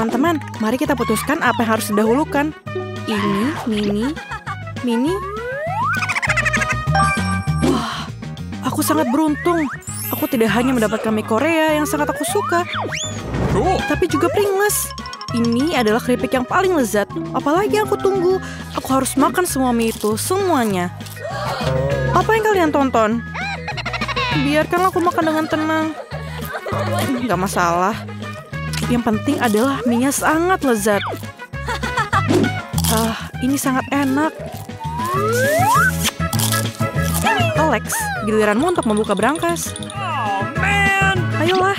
Teman-teman, mari kita putuskan apa yang harus didahulukan. Ini, mini, mini. Wah, aku sangat beruntung. Aku tidak hanya mendapatkan mie Korea yang sangat aku suka, tapi juga Pringles. Ini adalah keripik yang paling lezat. Apalagi yang aku tunggu. Aku harus makan semua mie itu, semuanya. Apa yang kalian tonton? Biarkanlah aku makan dengan tenang. Gak masalah. Yang penting adalah mie-nya sangat lezat. Ah, ini sangat enak. Alex, giliranmu untuk membuka berangkas. Oh. Ayolah.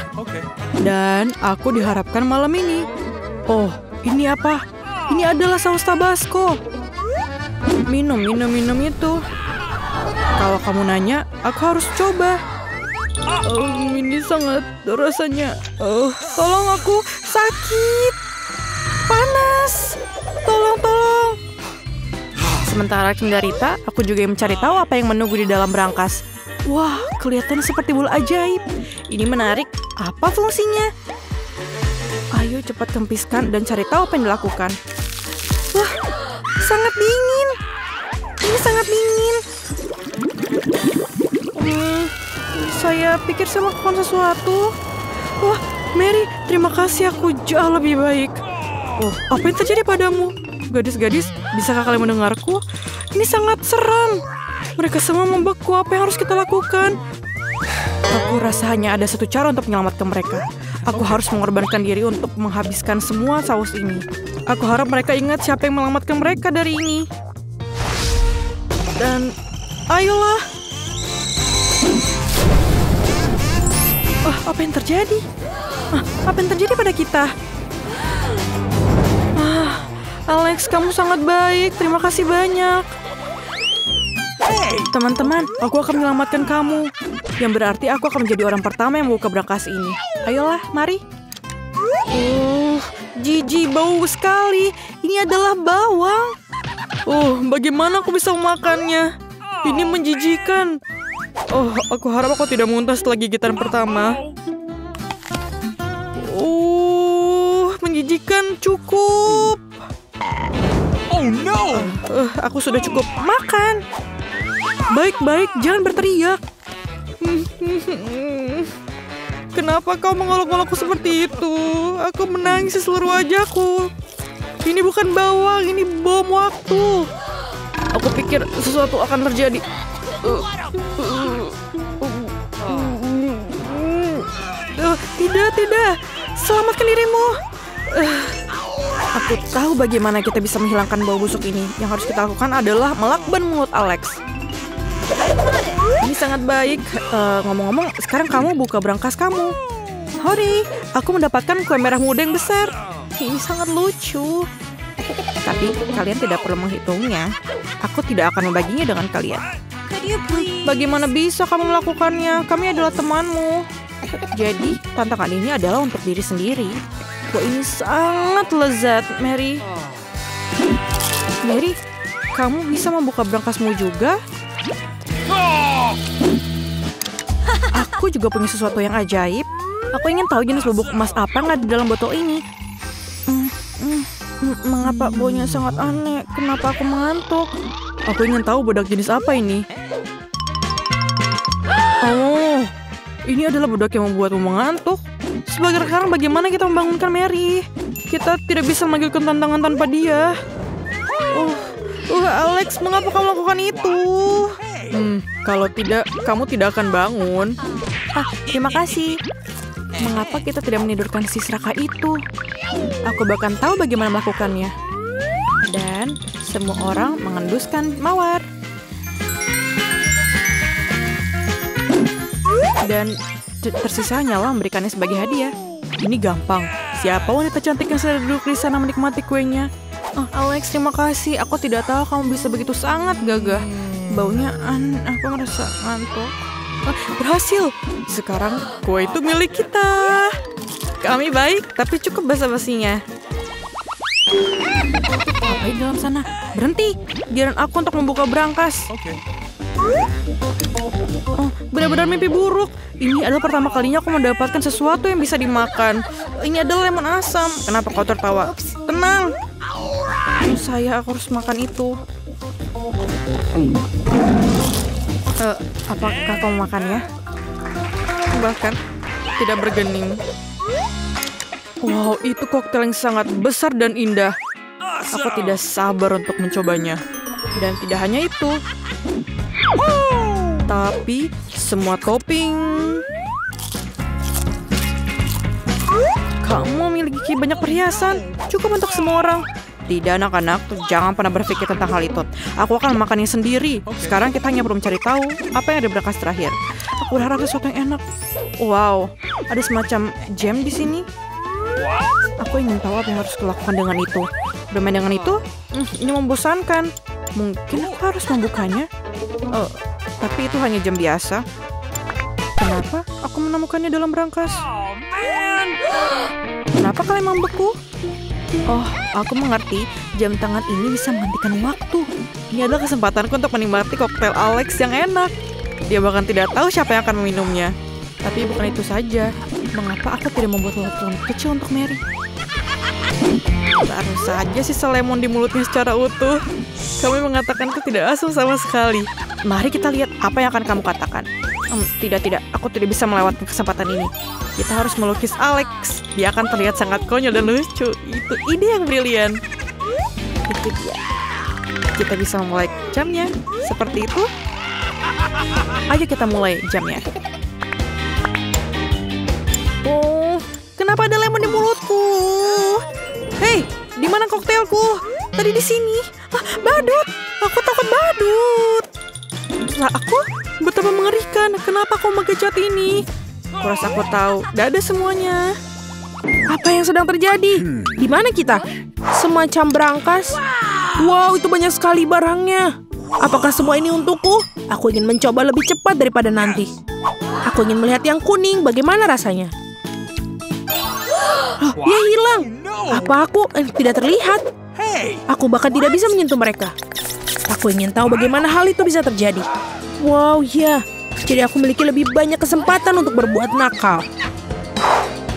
Dan aku diharapkan malam ini. Oh, ini apa? Ini adalah saus tabasco. Minum, minum, minum itu. Kalau kamu nanya, aku harus coba. Oh, ini sangat rasanya. Oh, tolong aku sakit. Panas. Tolong, tolong. Sementara Kindarita, aku juga mencari tahu apa yang menunggu di dalam berangkas. Wah, kelihatan seperti bola ajaib. Ini menarik. Apa fungsinya? Ayo cepat kempiskan dan cari tahu apa yang dilakukan. Wah, sangat dingin. Ini sangat dingin. Hmm, saya pikir saya melakukan sesuatu. Wah, Mary, terima kasih aku jauh lebih baik. Oh, apa yang terjadi padamu? Gadis-gadis, bisakah kalian mendengarku? Ini sangat seram. Mereka semua membeku. Apa yang harus kita lakukan? Aku rasa hanya ada satu cara untuk menyelamatkan mereka. Aku harus mengorbankan diri untuk menghabiskan semua saus ini. Aku harap mereka ingat siapa yang menyelamatkan mereka dari ini. Dan ayolah. Apa yang terjadi? Ah, apa yang terjadi pada kita? Ah, Alex, kamu sangat baik. Terima kasih banyak. Teman-teman, aku akan menyelamatkan kamu. Yang berarti aku akan menjadi orang pertama yang membuka berangkas ini. Ayolah, mari. Uh, jijik bau sekali. Ini adalah bawang. Oh, bagaimana aku bisa memakannya? Ini menjijikan. Oh, aku harap aku tidak muntah setelah gigitan pertama. Uh, menjijikan cukup. Oh no. Eh, aku sudah cukup makan. Baik-baik, jangan berteriak. Kenapa kau mengolok-olokku seperti itu? Aku menangis seluruh wajahku. Ini bukan bawang, ini bom waktu. Aku pikir sesuatu akan terjadi. Eh, tidak, tidak. Selamatkan dirimu. Eh, Aku tahu bagaimana kita bisa menghilangkan bau busuk ini. Yang harus kita lakukan adalah melakban mulut Alex. Ini sangat baik. Eh, Ngomong-ngomong, sekarang kamu buka berangkas kamu. Hori, aku mendapatkan kue merah muda yang besar. Ini sangat lucu. Tapi kalian tidak perlu menghitungnya. Aku tidak akan membaginya dengan kalian. Bagaimana bisa kamu melakukannya? Kami adalah temanmu. Jadi, tantangan ini adalah untuk diri sendiri. Kue ini sangat lezat, Mary. Mary, kamu bisa membuka berangkasmu juga? Aku juga punya sesuatu yang ajaib. Aku ingin tahu jenis bubuk emas apa yang ada di dalam botol ini. Hmm, hmm, hmm, mengapa baunya sangat aneh? Kenapa aku mengantuk? Aku ingin tahu budak jenis apa ini. Oh, ini adalah budak yang membuatmu mengantuk. Sebagai rekan, bagaimana kita membangunkan Mary? Kita tidak bisa melanjutkan tantangan tanpa dia. Uh, uh, Alex, mengapa kamu melakukan itu? Hmm, kalau tidak, kamu tidak akan bangun. Ah, terima kasih. Mengapa kita tidak menidurkan si seraka itu? Aku bahkan tahu bagaimana melakukannya. Dan semua orang mengenduskan mawar. Dan tersisa hanyalah memberikannya sebagai hadiah. Ini gampang. Siapa wanita cantik yang sedang duduk di sana menikmati kuenya? Oh, Alex, terima kasih. Aku tidak tahu kamu bisa begitu sangat gagah. Baunya an, aku merasa ngantuk. Ah, berhasil. Sekarang kue itu milik kita. Kami baik, tapi cukup basa-basinya. Di dalam sana? Berhenti. Biarin aku untuk membuka berangkas. Okay. Oh, benar-benar mimpi buruk. Ini adalah pertama kalinya aku mendapatkan sesuatu yang bisa dimakan. Ini adalah lemon asam. Kenapa kau tertawa? Tenang. Oh, saya aku harus makan itu. Eh, apakah kau makannya? Bahkan tidak bergening. Wow, itu koktail yang sangat besar dan indah. Aku tidak sabar untuk mencobanya. Dan tidak hanya itu, tapi semua topping. Kamu memiliki banyak perhiasan, cukup untuk semua orang. Tidak anak-anak, jangan pernah berpikir tentang hal itu. Aku akan memakannya sendiri. Sekarang kita hanya perlu mencari tahu apa yang ada di berkas terakhir. Aku berharap sesuatu yang enak. Wow, ada semacam jam di sini. Aku ingin tahu apa yang harus kulakukan dengan itu. Bermain dengan itu? Hmm, ini membosankan. Mungkin aku harus membukanya. Oh, tapi itu hanya jam biasa. Kenapa aku menemukannya dalam berangkas? Oh. Kenapa kalian membeku? Oh, aku mengerti. Jam tangan ini bisa menghentikan waktu. Ini adalah kesempatanku untuk menikmati koktail Alex yang enak. Dia bahkan tidak tahu siapa yang akan meminumnya. Tapi bukan itu saja. Mengapa aku tidak membuat lemon kecil untuk Mary? Taruh saja sisa lemon di mulutnya secara utuh. Kami mengatakan itu tidak asam sama sekali. Mari kita lihat apa yang akan kamu katakan. Hmm, tidak, tidak. Aku tidak bisa melewatkan kesempatan ini. Kita harus melukis Alex. Dia akan terlihat sangat konyol dan lucu. Itu ide yang brilian. Itu dia. Kita bisa memulai jamnya. Seperti itu. Ayo kita mulai jamnya. Oh, kenapa ada lemon di mulutku? Hei, di mana koktailku? Tadi di sini. Ah, badut. Aku takut badut. Nah, aku betapa mengerikan. Kenapa kau mengejut ini? Kurasa aku tahu. Tidak ada semuanya. Apa yang sedang terjadi? Di mana kita? Semacam berangkas? Wow, itu banyak sekali barangnya. Apakah semua ini untukku? Aku ingin mencoba lebih cepat daripada nanti. Aku ingin melihat yang kuning. Bagaimana rasanya? Dia hilang. Apa aku eh, tidak terlihat? Hey. Aku bahkan tidak bisa menyentuh mereka. Aku ingin tahu bagaimana hal itu bisa terjadi. Wow, ya. Jadi aku memiliki lebih banyak kesempatan untuk berbuat nakal.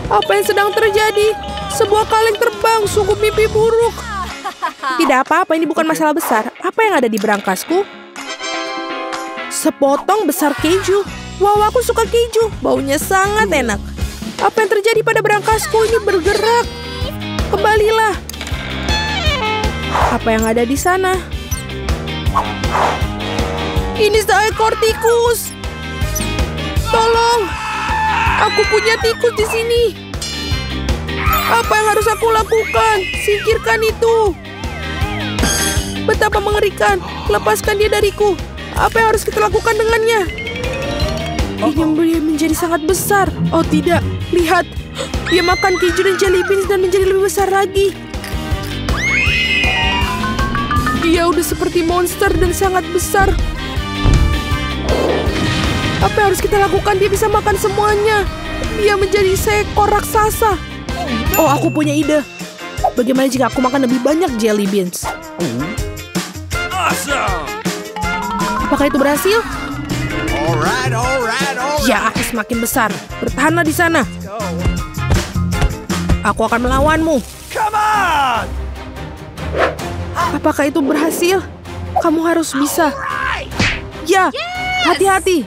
Apa yang sedang terjadi? Sebuah kaleng terbang, sungguh mimpi buruk. Tidak apa-apa, ini bukan masalah besar. Apa yang ada di berangkasku? Sepotong besar keju. Wow, aku suka keju. Baunya sangat enak. Apa yang terjadi pada berangkasku ini bergerak? Kembalilah. Apa yang ada di sana? Ini seekor tikus. Tolong. Aku punya tikus di sini. Apa yang harus aku lakukan? Singkirkan itu. Betapa mengerikan. Lepaskan dia dariku. Apa yang harus kita lakukan dengannya? Ini menjadi sangat besar. Oh tidak, lihat. Dia makan keju dan jelly beans dan menjadi lebih besar lagi. Dia udah seperti monster dan sangat besar. Apa yang harus kita lakukan? Dia bisa makan semuanya. Dia menjadi seekor raksasa. Oh, aku punya ide. Bagaimana jika aku makan lebih banyak jelly beans? Awesome. Apakah itu berhasil? Ya, aku semakin besar. Bertahanlah di sana. Aku akan melawanmu. Come on. Apakah itu berhasil? Kamu harus bisa. Ya, hati-hati.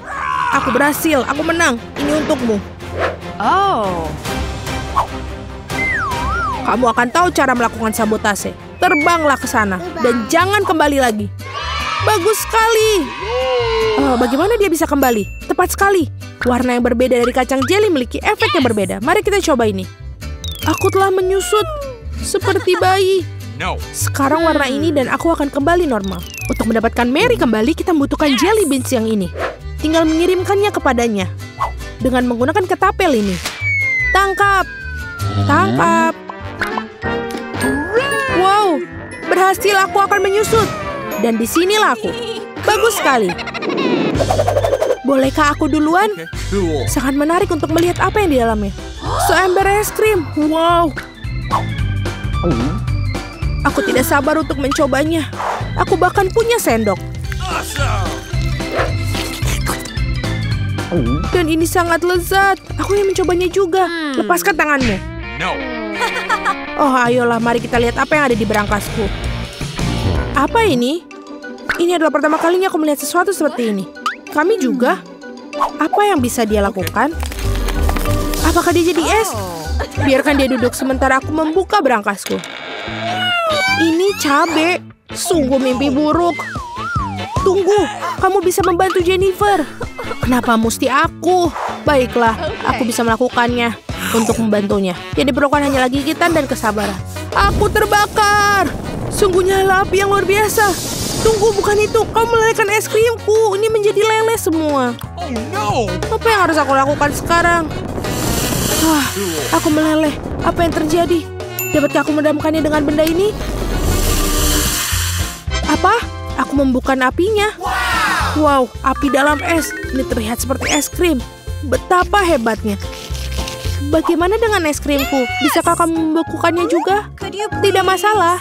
Aku berhasil. Aku menang. Ini untukmu. Oh. Kamu akan tahu cara melakukan sabotase. Terbanglah ke sana dan jangan kembali lagi. Bagus sekali. Eh, bagaimana dia bisa kembali? Tepat sekali. Warna yang berbeda dari kacang jelly memiliki efek yang berbeda. Mari kita coba ini. Aku telah menyusut seperti bayi. Sekarang warna ini dan aku akan kembali normal. Untuk mendapatkan Mary kembali, kita membutuhkan jelly beans yang ini. Tinggal mengirimkannya kepadanya. Dengan menggunakan ketapel ini. Tangkap! Tangkap! Wow! Berhasil aku akan menyusut. Dan di sinilah aku. Bagus sekali. Bolehkah aku duluan? Sangat menarik untuk melihat apa yang di dalamnya. Seember es krim. Wow. Aku tidak sabar untuk mencobanya. Aku bahkan punya sendok. Dan ini sangat lezat. Aku ingin mencobanya juga. Lepaskan tanganmu. Oh, ayolah mari kita lihat apa yang ada di berangkasku. Apa ini? Ini adalah pertama kalinya aku melihat sesuatu seperti ini. Kami juga. Apa yang bisa dia lakukan? Apakah dia jadi es? Biarkan dia duduk sementara aku membuka berangkasku. Ini cabe. Sungguh mimpi buruk. Tunggu, kamu bisa membantu Jennifer. Kenapa mesti aku? Baiklah, aku bisa melakukannya untuk membantunya. Yang diperlukan hanya gigitan dan kesabaran. Aku terbakar. Sungguh nyala api yang luar biasa. Tunggu, bukan itu. Kau melelehkan es krimku. Ini menjadi leleh semua. Oh no. Apa yang harus aku lakukan sekarang? Wah, aku meleleh. Apa yang terjadi? Dapatkah aku mendamkannya dengan benda ini? Apa? Aku membuka apinya. Wow, api dalam es. Ini terlihat seperti es krim. Betapa hebatnya. Bagaimana dengan es krimku? Bisakah kamu membekukannya juga? Tidak masalah.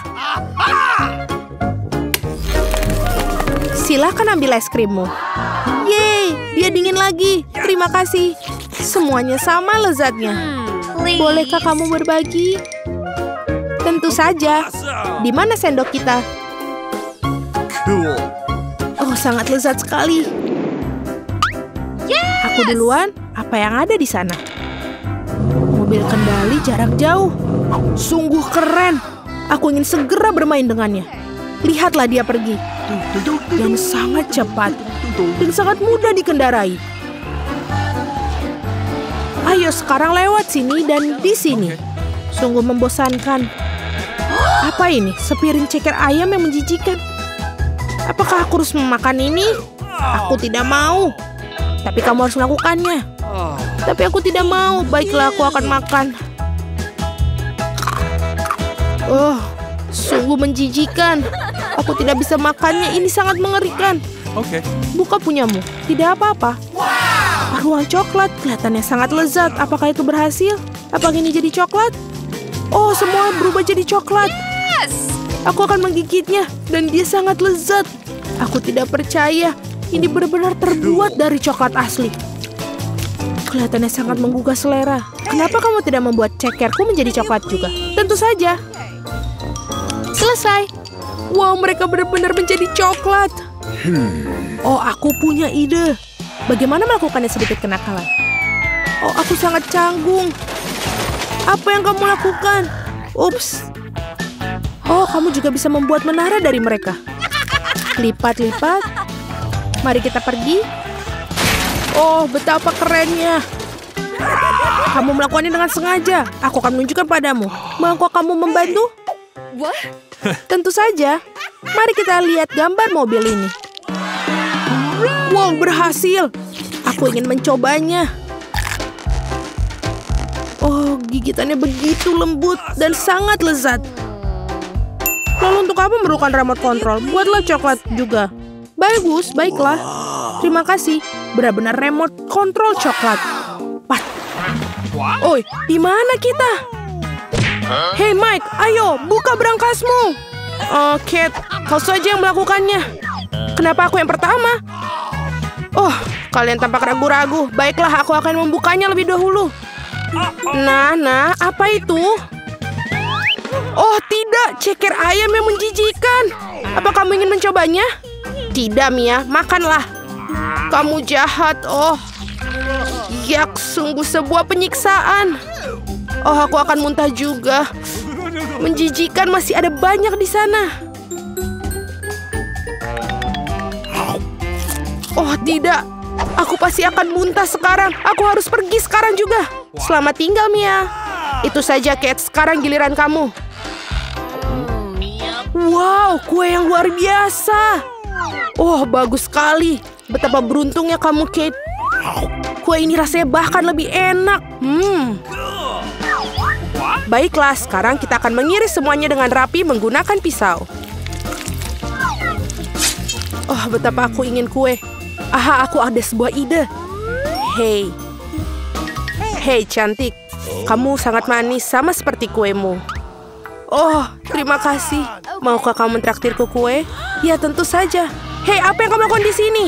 Silahkan ambil es krimmu. Yeay, dia dingin lagi. Terima kasih. Semuanya sama lezatnya. Bolehkah kamu berbagi? Tentu saja. Di mana sendok kita? Oh, sangat lezat sekali. Aku duluan. Apa yang ada di sana? Mobil kendali jarak jauh. Sungguh keren. Aku ingin segera bermain dengannya. Lihatlah dia pergi. Dan sangat cepat. Dan sangat mudah dikendarai. Ayo sekarang lewat sini dan di sini. Sungguh membosankan. Apa ini? Sepiring ceker ayam yang menjijikan. Apakah aku harus memakan ini? Aku tidak mau. Tapi kamu harus melakukannya. Tapi aku tidak mau. Baiklah, aku akan makan. Oh, sungguh menjijikan. Aku tidak bisa makannya. Ini sangat mengerikan. Okay. Buka punyamu. Tidak apa-apa. Ruang coklat kelihatannya sangat lezat. Apakah itu berhasil? Apakah ini jadi coklat? Oh, semua berubah jadi coklat. Aku akan menggigitnya dan dia sangat lezat. Aku tidak percaya. Ini benar-benar terbuat dari coklat asli. Kelihatannya sangat menggugah selera. Kenapa kamu tidak membuat cekerku menjadi coklat juga? Tentu saja. Selesai. Wow, mereka benar-benar menjadi coklat. Oh, aku punya ide. Bagaimana melakukannya sedikit kenakalan? Oh, aku sangat canggung. Apa yang kamu lakukan? Ups. Oh, kamu juga bisa membuat menara dari mereka. Lipat-lipat. Mari kita pergi. Oh, betapa kerennya. Kamu melakukannya dengan sengaja. Aku akan menunjukkan padamu. Maukah kamu membantu? Tentu saja. Mari kita lihat gambar mobil ini. Wow, berhasil. Aku ingin mencobanya. Oh, gigitannya begitu lembut dan sangat lezat. Lalu untuk apa memerlukan remote control? Buatlah coklat juga. Bagus, baiklah. Terima kasih. Benar-benar remote control coklat. Oi, di mana kita? Hey Mike, ayo buka berangkasmu. Oh, Kate, kau saja yang melakukannya. Kenapa aku yang pertama? Oh, kalian tampak ragu-ragu. Baiklah, aku akan membukanya lebih dahulu. Nah, nah, apa itu? Oh, tidak, ceker ayam yang menjijikan. Apa kamu ingin mencobanya? Tidak, Mia, makanlah. Kamu jahat, oh. Yak, sungguh sebuah penyiksaan. Oh, aku akan muntah juga. Menjijikan masih ada banyak di sana. Oh, tidak. Aku pasti akan muntah sekarang. Aku harus pergi sekarang juga. Selamat tinggal, Mia. Itu saja, Kate. Sekarang giliran kamu. Wow, kue yang luar biasa. Oh, bagus sekali. Betapa beruntungnya kamu, Kate. Kue ini rasanya bahkan lebih enak. Hmm. Baiklah, sekarang kita akan mengiris semuanya dengan rapi menggunakan pisau. Oh, betapa aku ingin kue. Aha, aku ada sebuah ide. Hei. Hei, cantik. Kamu sangat manis, sama seperti kuemu. Oh, terima kasih. Maukah kamu traktirku kue? Ya, tentu saja. Hei, apa yang kamu lakukan di sini?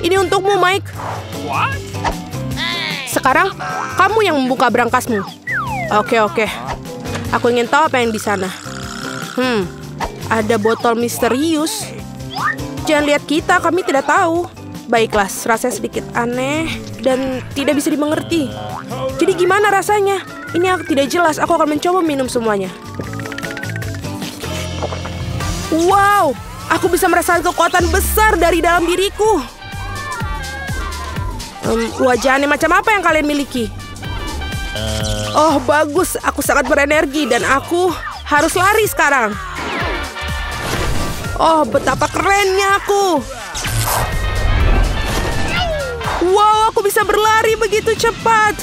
Ini untukmu, Mike. Sekarang kamu yang membuka berangkasmu. Oke, oke. Aku ingin tahu apa yang di sana. Hmm, ada botol misterius. Jangan lihat kita, kami tidak tahu. Baiklah, rasanya sedikit aneh dan tidak bisa dimengerti. Jadi gimana rasanya? Ini aku tidak jelas, aku akan mencoba minum semuanya. Wow, aku bisa merasakan kekuatan besar dari dalam diriku. Um, wajah aneh macam apa yang kalian miliki? Oh, bagus. Aku sangat berenergi dan aku harus lari sekarang. Oh, betapa kerennya aku. Wow, aku bisa berlari begitu cepat.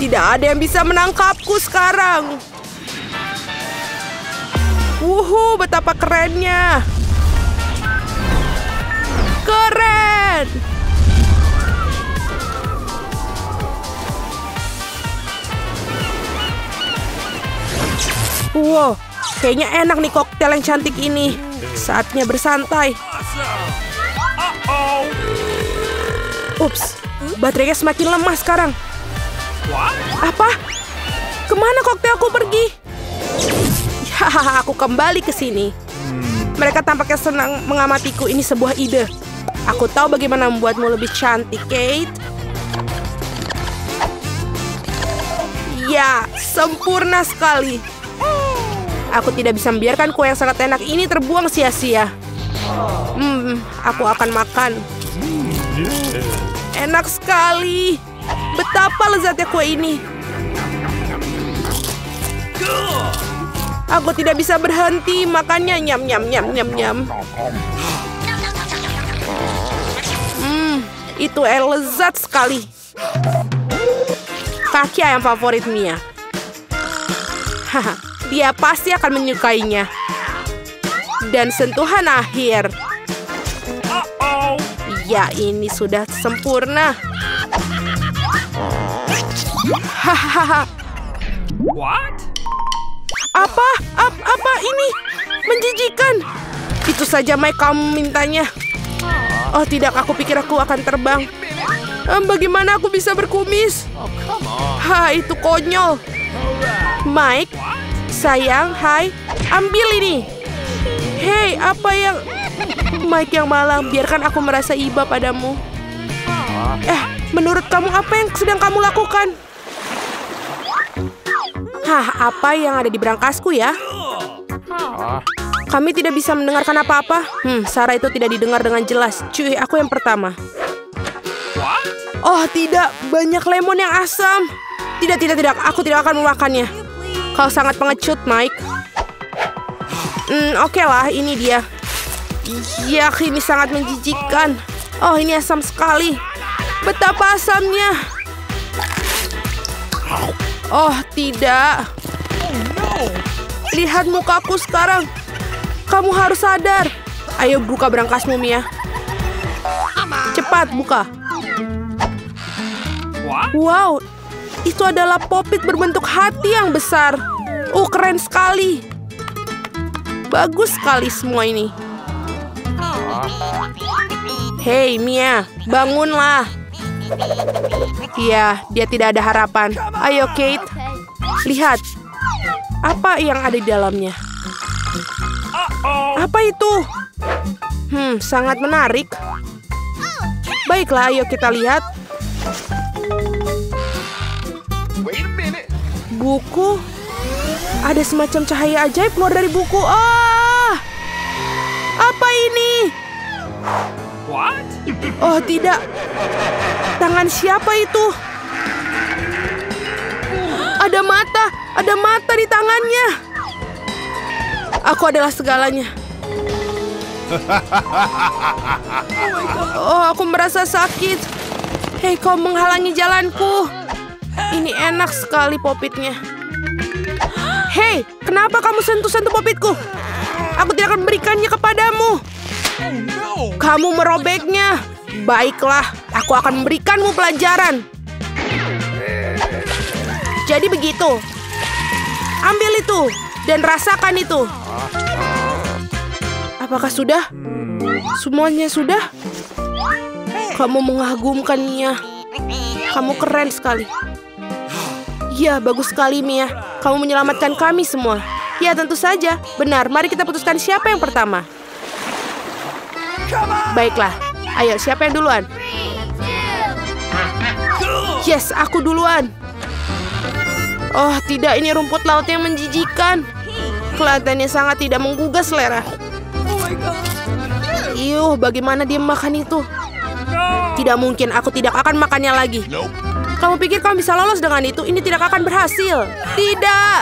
Tidak ada yang bisa menangkapku sekarang. Wuhu, betapa kerennya. Keren. Wow, kayaknya enak nih koktail yang cantik ini. Saatnya bersantai. Ups, baterainya semakin lemah sekarang. Apa? Ke mana koktailku pergi? Hahaha, aku kembali ke sini. Mereka tampaknya senang mengamatiku. Ini sebuah ide. Aku tahu bagaimana membuatmu lebih cantik, Kate. Ya, sempurna sekali. Aku tidak bisa membiarkan kue yang sangat enak ini terbuang sia-sia. Hmm, aku akan makan. Enak sekali. Betapa lezatnya kue ini. Aku tidak bisa berhenti makannya nyam nyam nyam nyam nyam. Hmm, itu eh, lezat sekali. Kaki ayam favorit Mia. Haha, dia pasti akan menyukainya. Dan sentuhan akhir. Ya, ini sudah sempurna. Hahaha. What? Apa? Ap- apa ini? Menjijikan. Itu saja Mike kamu mintanya. Oh tidak, aku pikir aku akan terbang. Bagaimana aku bisa berkumis? Ha, itu konyol. Mike, sayang, hai, ambil ini. Hei, apa yang... Mike yang malang, biarkan aku merasa iba padamu. Eh, menurut kamu apa yang sedang kamu lakukan? Hah, apa yang ada di berangkasku ya? Kami tidak bisa mendengarkan apa-apa. Hmm, Sarah itu tidak didengar dengan jelas. Cuy, aku yang pertama. Oh, tidak. Banyak lemon yang asam. Tidak, tidak, tidak. Aku tidak akan memakannya. Kau sangat pengecut, Mike. Hmm, oke lah. Ini dia. Ya, ini sangat menjijikkan. Oh, ini asam sekali. Betapa asamnya. Oh, tidak. Lihat mukaku sekarang. Kamu harus sadar. Ayo buka berangkasmu, Mia. Cepat, buka. Wow, itu adalah popit berbentuk hati yang besar. Oh, keren sekali. Bagus sekali semua ini. Hei, Mia, bangunlah. Iya, dia tidak ada harapan. Ayo, Kate. Lihat. Apa yang ada di dalamnya? Apa itu? Hmm, sangat menarik. Baiklah, ayo kita lihat. Buku. Ada semacam cahaya ajaib keluar dari buku. Ah! Apa ini? What? Oh, tidak. Tangan siapa itu? Ada mata, ada mata di tangannya. Aku adalah segalanya. Oh, aku merasa sakit. Hei, kau menghalangi jalanku. Ini enak sekali popitnya. Hei, kenapa kamu sentuh-sentuh popitku? Aku tidak akan memberikannya kepadamu. Kamu merobeknya. Baiklah, aku akan memberikanmu pelajaran. Jadi begitu. Ambil itu dan rasakan itu. Apakah sudah? Semuanya sudah? Kamu mengagumkannya. Kamu keren sekali. Ya, bagus sekali Mia. Kamu menyelamatkan kami semua. Ya, tentu saja. Benar, mari kita putuskan siapa yang pertama. Baiklah. Ayo, siapa yang duluan? Yes, aku duluan. Oh, tidak. Ini rumput laut yang menjijikan. Kelihatannya sangat tidak menggugah selera. Iyuh, bagaimana dia makan itu? Tidak mungkin, aku tidak akan makannya lagi. Kamu pikir kamu bisa lolos dengan itu? Ini tidak akan berhasil. Tidak.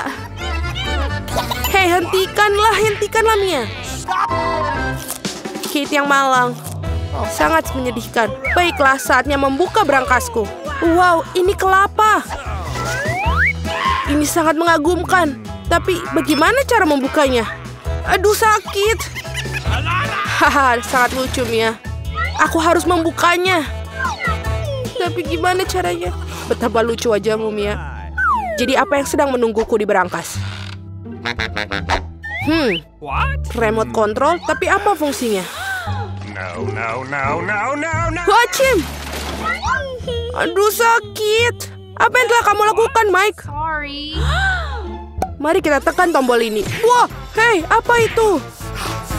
Hei, hentikanlah, hentikanlah Mia. Kate yang malang. Sangat menyedihkan. Baiklah, saatnya membuka berangkasku. Wow, ini kelapa. Ini sangat mengagumkan. Tapi bagaimana cara membukanya? Aduh, sakit. Haha, sangat lucu, Mia. Aku harus membukanya. Tapi gimana caranya? Betapa lucu wajahmu, Mia. Jadi apa yang sedang menungguku di berangkas? Hmm, What? remote control, tapi apa fungsinya? No, no, no, no, no, no. Wacim! Aduh, sakit. Apa yang telah kamu lakukan, Mike? Sorry. Mari kita tekan tombol ini. Wah, hei, apa itu?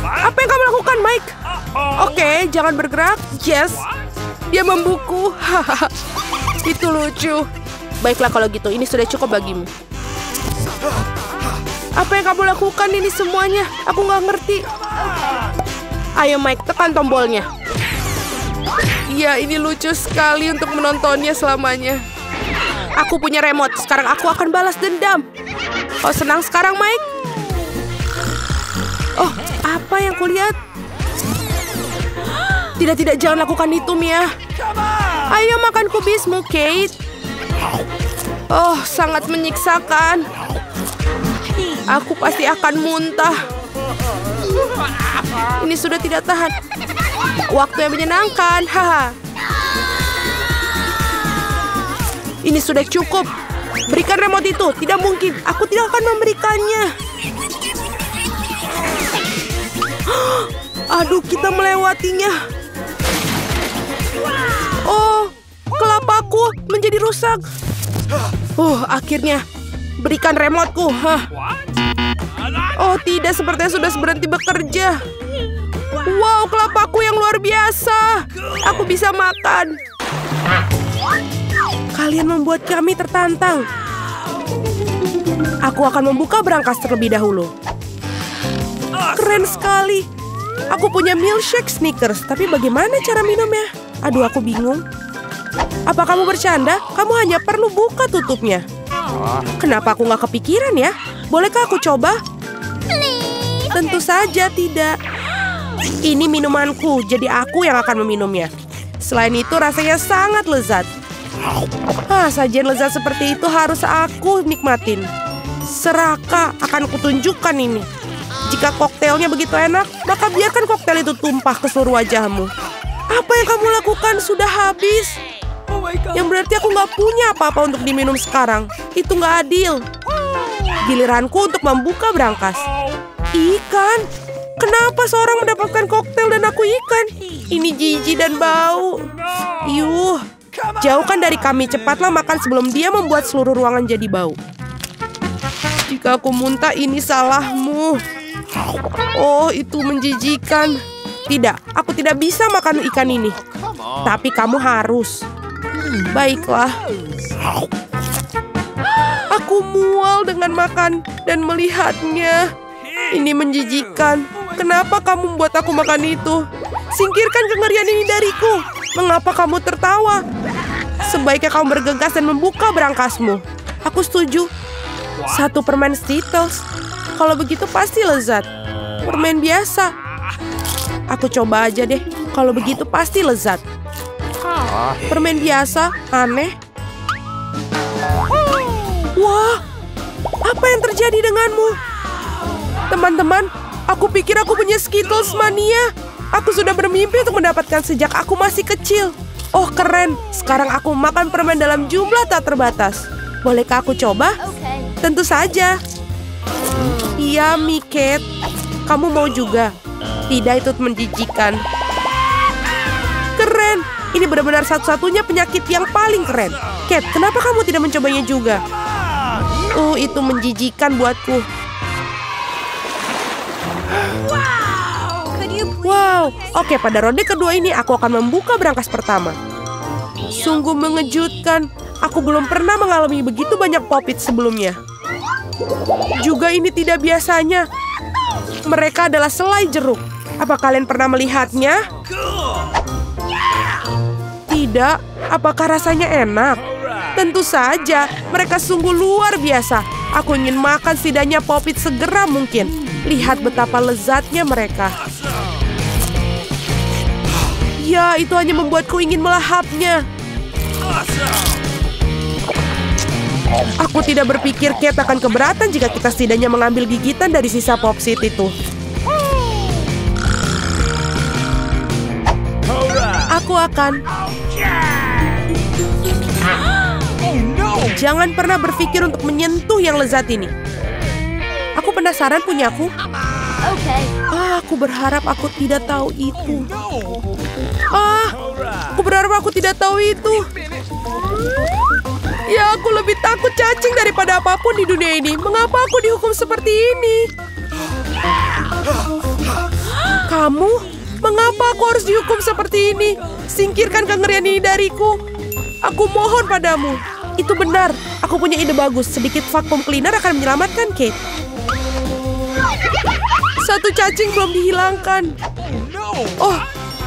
Apa yang kamu lakukan, Mike? Oke, jangan bergerak. Yes. Dia membuku. Hahaha. Itu lucu. Baiklah kalau gitu, ini sudah cukup bagimu. Apa yang kamu lakukan ini semuanya? Aku nggak ngerti. Ayo Mike, tekan tombolnya. Iya, ini lucu sekali untuk menontonnya selamanya. Aku punya remote, sekarang aku akan balas dendam. Oh, senang sekarang Mike? Oh, apa yang kulihat? Tidak, tidak, jangan lakukan itu, Mia. Ayo makan kubismu, Kate. Oh, sangat menyiksakan. Aku pasti akan muntah. Ini sudah tidak tahan. Waktu yang menyenangkan, haha. Ini sudah cukup. Berikan remote itu. Tidak mungkin. Aku tidak akan memberikannya. Aduh, kita melewatinya. Oh, kelapaku menjadi rusak. Oh, akhirnya. Berikan remoteku. Hah. Oh, tidak. Sepertinya sudah berhenti bekerja. Wow, kelapaku yang luar biasa. Aku bisa makan. Kalian membuat kami tertantang. Aku akan membuka berangkas terlebih dahulu. Keren sekali. Aku punya milkshake Snickers, tapi bagaimana cara minumnya? Aduh, aku bingung. Apa kamu bercanda? Kamu hanya perlu buka tutupnya. Kenapa aku nggak kepikiran ya? Bolehkah aku coba? Tentu saja tidak. Ini minumanku, jadi aku yang akan meminumnya. Selain itu rasanya sangat lezat. Ah, sajian lezat seperti itu harus aku nikmatin. Seraka akan kutunjukkan ini. Jika koktailnya begitu enak, maka biarkan koktail itu tumpah ke seluruh wajahmu. Apa yang kamu lakukan sudah habis. Yang berarti aku nggak punya apa-apa untuk diminum sekarang. Itu nggak adil. Giliranku untuk membuka berangkas. Ikan? Kenapa seorang mendapatkan koktail dan aku ikan? Ini jijik dan bau. Yuh, jauhkan dari kami. Cepatlah makan sebelum dia membuat seluruh ruangan jadi bau. Jika aku muntah, ini salahmu. Oh, itu menjijikan. Tidak, aku tidak bisa makan ikan ini. Tapi kamu harus. Baiklah. Aku mual dengan makan dan melihatnya. Ini menjijikan. Kenapa kamu membuat aku makan itu? Singkirkan kengerian ini dariku. Mengapa kamu tertawa? Sebaiknya kamu bergegas dan membuka berangkasmu. Aku setuju. Satu permen Skittles. Kalau begitu pasti lezat. Permen biasa. Aku coba aja deh. Kalau begitu pasti lezat. Permen biasa, aneh. Wah, apa yang terjadi denganmu? Teman-teman, aku pikir aku punya Skittles mania. Aku sudah bermimpi untuk mendapatkan sejak aku masih kecil. Oh keren, sekarang aku makan permen dalam jumlah tak terbatas. Bolehkah aku coba? Okay. Tentu saja. Iya, Miket. Kamu mau juga? Tidak, itu menjijikan. Keren. Ini benar-benar satu-satunya penyakit yang paling keren. Cat, kenapa kamu tidak mencobanya juga? Uh, itu menjijikan buatku. Wow, oke pada ronde kedua ini aku akan membuka berangkas pertama. Sungguh mengejutkan, aku belum pernah mengalami begitu banyak popit sebelumnya. Juga ini tidak biasanya. Mereka adalah selai jeruk. Apa kalian pernah melihatnya? Tidak. Apakah rasanya enak? Tentu saja, mereka sungguh luar biasa. Aku ingin makan setidaknya popit segera mungkin. Lihat betapa lezatnya mereka. Ya, itu hanya membuatku ingin melahapnya. Aku tidak berpikir Kate akan keberatan jika kita setidaknya mengambil gigitan dari sisa popsit itu. Aku akan. Jangan pernah berpikir untuk menyentuh yang lezat ini. Aku penasaran punyaku. Ah, aku berharap aku tidak tahu itu. Ah, aku berharap aku tidak tahu itu. Ya, aku lebih takut cacing daripada apa pun di dunia ini. Mengapa aku dihukum seperti ini? Kamu? Mengapa aku harus dihukum seperti ini? Singkirkan kengerian ini dariku. Aku mohon padamu. Itu benar. Aku punya ide bagus. Sedikit vacuum cleaner akan menyelamatkan Kate. Satu cacing belum dihilangkan. Oh,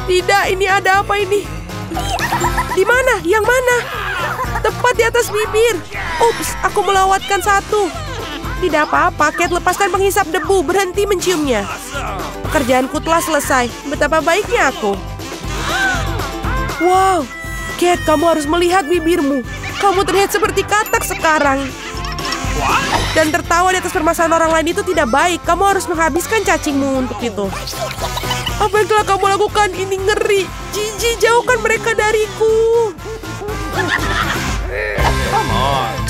tidak. Ini ada apa ini? Di mana? Yang mana? Tepat di atas bibir. Ups, aku melawatkan satu. Tidak apa-apa, Kate lepaskan penghisap debu. Berhenti menciumnya. Pekerjaanku telah selesai. Betapa baiknya aku. Wow, Kate, kamu harus melihat bibirmu. Kamu terlihat seperti katak sekarang. Dan tertawa di atas permasalahan orang lain itu tidak baik. Kamu harus menghabiskan cacingmu untuk itu. Apa yang telah kamu lakukan? Ini ngeri. Jiji, jauhkan mereka dariku.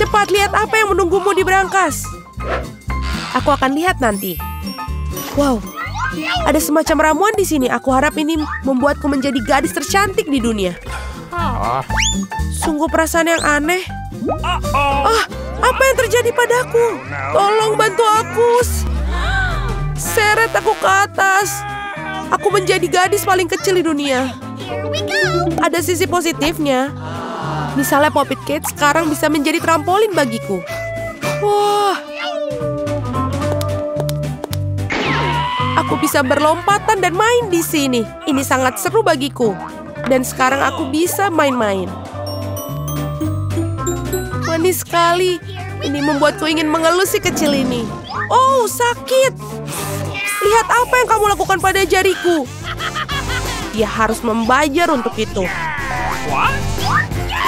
Cepat lihat apa yang menunggumu di berangkas. Aku akan lihat nanti. Wow, ada semacam ramuan di sini. Aku harap ini membuatku menjadi gadis tercantik di dunia. Sungguh perasaan yang aneh. Ah, apa yang terjadi padaku? Tolong bantu aku. Seret aku ke atas. Aku menjadi gadis paling kecil di dunia. Ada sisi positifnya. Misalnya Poppet Kate sekarang bisa menjadi trampolin bagiku. Wah. Aku bisa berlompatan dan main di sini. Ini sangat seru bagiku. Dan sekarang aku bisa main-main. Manis sekali. Ini membuatku ingin mengelus si kecil ini. Oh, sakit. Lihat apa yang kamu lakukan pada jariku. Dia harus membayar untuk itu.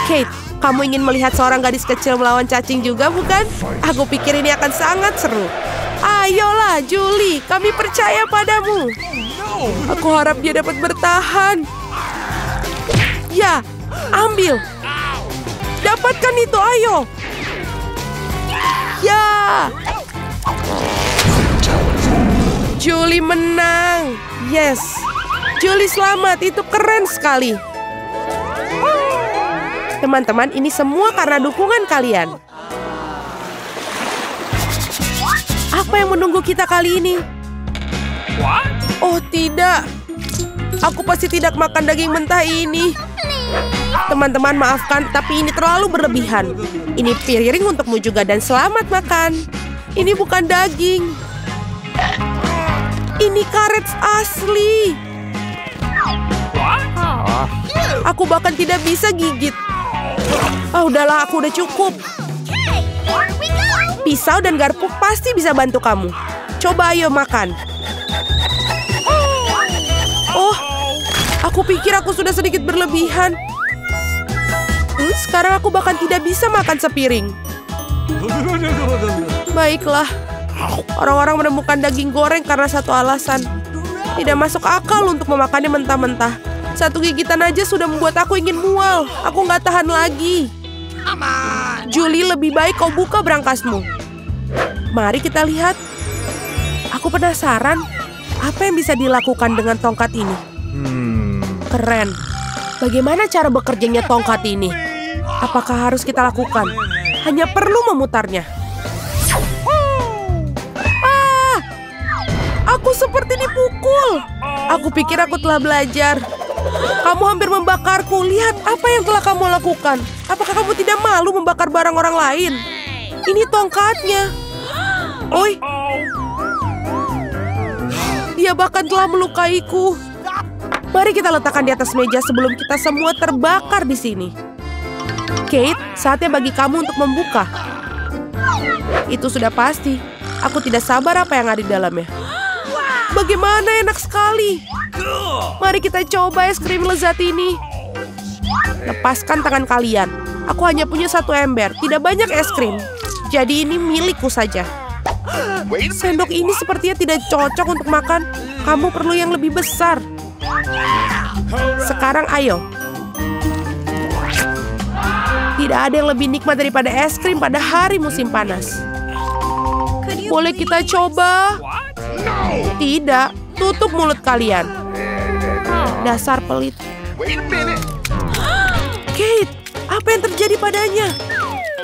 Kate, kamu ingin melihat seorang gadis kecil melawan cacing juga, bukan? Aku pikir ini akan sangat seru. Ayolah, Julie, kami percaya padamu. Aku harap dia dapat bertahan. Ya, ambil. Dapatkan itu, ayo. Ya. Julie menang. Yes. Julie selamat, itu keren sekali. Teman-teman, ini semua karena dukungan kalian. Apa yang menunggu kita kali ini? Oh tidak, aku pasti tidak makan daging mentah ini. Teman-teman maafkan, tapi ini terlalu berlebihan. Ini piring untukmu juga dan selamat makan. Ini bukan daging. Ini karet asli. Aku bahkan tidak bisa gigit. Ah, udahlah, aku udah cukup. Pisau dan garpu pasti bisa bantu kamu. Coba ayo makan. Oh, aku pikir aku sudah sedikit berlebihan. Hmm, sekarang aku bahkan tidak bisa makan sepiring. Baiklah, orang-orang menemukan daging goreng karena satu alasan. Tidak masuk akal untuk memakannya mentah-mentah. Satu gigitan aja sudah membuat aku ingin mual. Aku nggak tahan lagi. Julie, lebih baik kau buka berangkasmu. Mari kita lihat. Aku penasaran, apa yang bisa dilakukan dengan tongkat ini? Keren. Bagaimana cara bekerjanya tongkat ini? Apakah harus kita lakukan? Hanya perlu memutarnya. Aku seperti dipukul. Aku pikir aku telah belajar. Kamu hampir membakarku. Lihat apa yang telah kamu lakukan. Apakah kamu tidak malu membakar barang orang lain? Ini tongkatnya. Oi, dia bahkan telah melukaiku. Mari kita letakkan di atas meja sebelum kita semua terbakar di sini. Kate, saatnya bagi kamu untuk membuka. Itu sudah pasti. Aku tidak sabar apa yang ada di dalamnya. Bagaimana enak sekali. Mari kita coba es krim lezat ini. Lepaskan tangan kalian. Aku hanya punya satu ember, tidak banyak es krim. Jadi ini milikku saja. Sendok ini sepertinya tidak cocok untuk makan. Kamu perlu yang lebih besar. Sekarang ayo. Tidak ada yang lebih nikmat daripada es krim pada hari musim panas. Boleh kita coba? Tidak, tutup mulut kalian. Dasar pelit. Kate, apa yang terjadi padanya?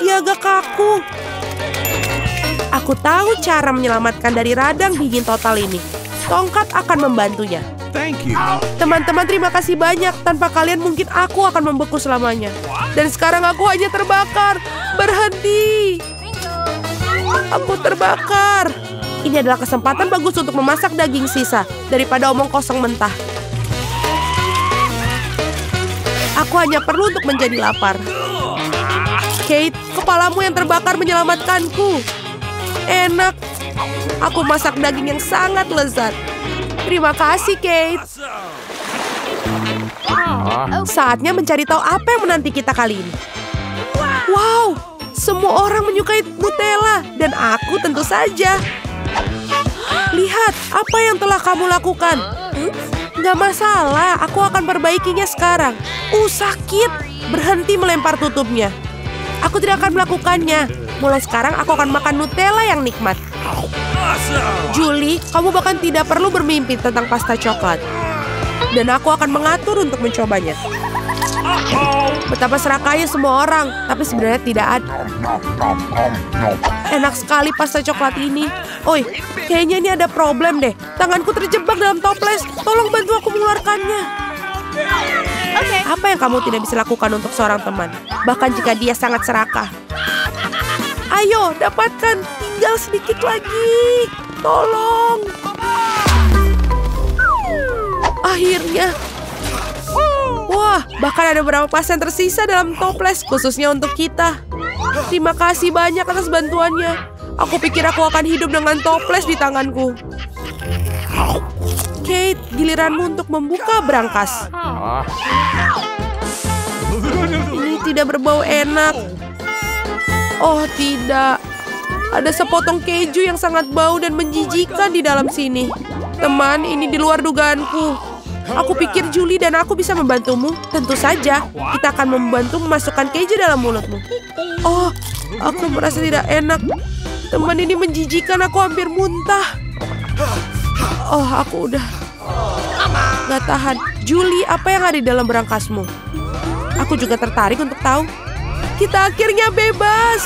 Dia agak kaku. Aku tahu cara menyelamatkan dari radang dingin total ini. Tongkat akan membantunya. Thank you. Teman-teman terima kasih banyak. Tanpa kalian mungkin aku akan membeku selamanya. Dan sekarang aku hanya terbakar. Berhenti. Aku terbakar. Ini adalah kesempatan bagus untuk memasak daging sisa daripada omong kosong mentah. Aku hanya perlu untuk menjadi lapar. Kate, kepalamu yang terbakar menyelamatkanku. Enak. Aku masak daging yang sangat lezat. Terima kasih, Kate. Saatnya mencari tahu apa yang menanti kita kali ini. Wow, semua orang menyukai Nutella dan aku tentu saja. Lihat apa yang telah kamu lakukan. Nggak masalah, aku akan perbaikinya sekarang. Uh, sakit. Berhenti melempar tutupnya. Aku tidak akan melakukannya. Mulai sekarang aku akan makan Nutella yang nikmat. Julie, kamu bahkan tidak perlu bermimpi tentang pasta coklat. Dan aku akan mengatur untuk mencobanya. Betapa serakahnya semua orang, tapi sebenarnya tidak ada. Enak sekali pasta coklat ini. Oi, kayaknya ini ada problem deh. Tanganku terjebak dalam toples. Tolong bantu aku mengeluarkannya. Apa yang kamu tidak bisa lakukan untuk seorang teman? Bahkan jika dia sangat serakah. Ayo, dapatkan. Tinggal sedikit lagi. Tolong. Akhirnya. Wah, bahkan ada beberapa pasien tersisa dalam toples khususnya untuk kita. Terima kasih banyak atas bantuannya. Aku pikir aku akan hidup dengan toples di tanganku. Kate, giliranmu untuk membuka berangkas. Ini tidak berbau enak. Oh tidak, ada sepotong keju yang sangat bau dan menjijikan di dalam sini. Teman, ini di luar dugaanku. Aku pikir Julie dan aku bisa membantumu. Tentu saja, kita akan membantu memasukkan keju dalam mulutmu. Oh, aku merasa tidak enak. Teman ini menjijikan, aku hampir muntah. Oh, aku udah nggak tahan. Julie, apa yang ada di dalam berangkasmu? Aku juga tertarik untuk tahu. Kita akhirnya bebas.